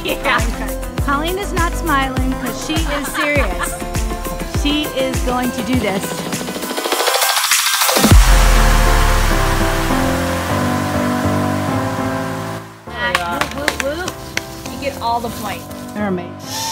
yeah. Colleen is not smiling because she is serious. she is going to do this. you get all the points. Amazing.